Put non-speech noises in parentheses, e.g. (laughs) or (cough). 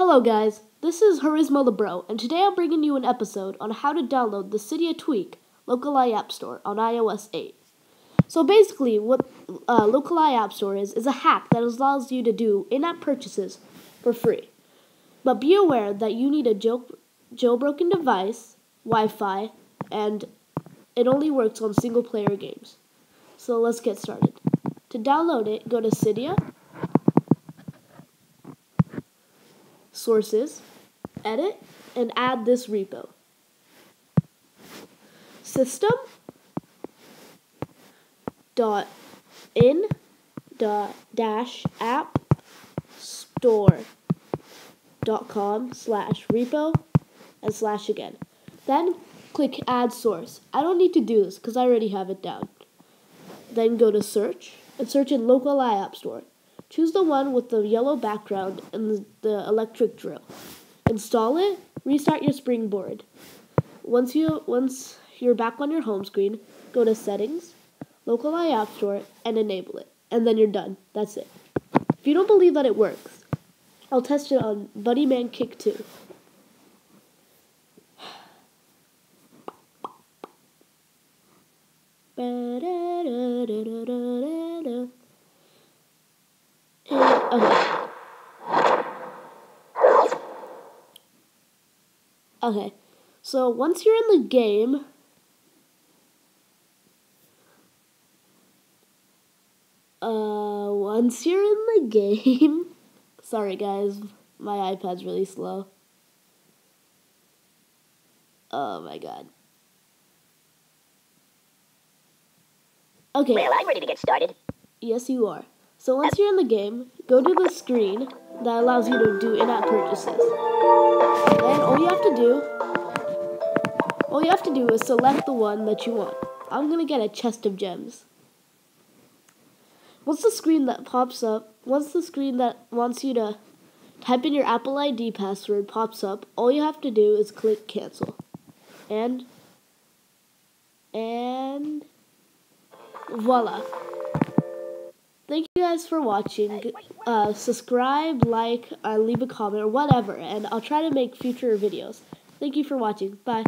Hello guys, this is Harizmo the Bro, and today I'm bringing you an episode on how to download the Cydia Tweak LocalIAPStore on iOS 8. So basically, what uh, App Store is, is a hack that allows you to do in-app purchases for free. But be aware that you need a jail jailbroken device, Wi-Fi, and it only works on single-player games. So let's get started. To download it, go to Cydia, Sources, Edit, and add this repo. System dot in dot dash app store dot com slash repo and slash again. Then click add source. I don't need to do this because I already have it down. Then go to search and search in LocalIAPStore. Choose the one with the yellow background and the electric drill. Install it, restart your springboard. Once you once you're back on your home screen, go to settings, LocalIAPStore and enable it. And then you're done. That's it. If you don't believe that it works, I'll test it on Buddyman Kick 2. (sighs) Okay. (sighs) Okay. So once you're in the game, uh, once you're in the game, (laughs) sorry guys, my iPad's really slow. Oh my god. Okay. Well, I'm ready to get started. Yes, you are. So once you're in the game, go to the screen that allows you to do in-app purchases. Then all you have to do, all you have to do is select the one that you want. I'm gonna get a chest of gems. Once the screen that pops up, once the screen that wants you to type in your Apple ID password pops up, all you have to do is click cancel. And, and, voila. Thank you guys for watching. Uh, subscribe, like, uh, leave a comment, or whatever, and I'll try to make future videos. Thank you for watching. Bye.